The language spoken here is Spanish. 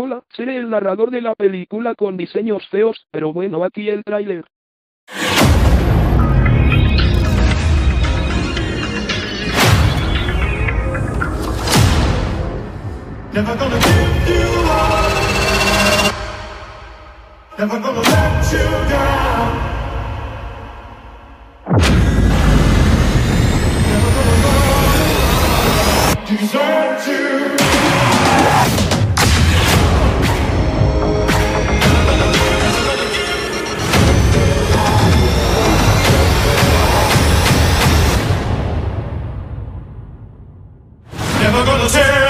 Hola, seré el narrador de la película con diseños feos, pero bueno, aquí el tráiler. Joseph.